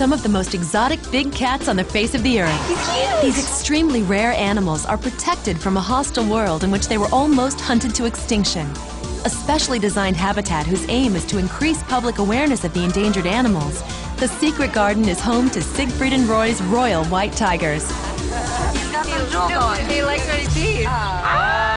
some of the most exotic big cats on the face of the earth. These extremely rare animals are protected from a hostile world in which they were almost hunted to extinction. A specially designed habitat whose aim is to increase public awareness of the endangered animals, the Secret Garden is home to Siegfried and Roy's royal white tigers. He likes what he sees.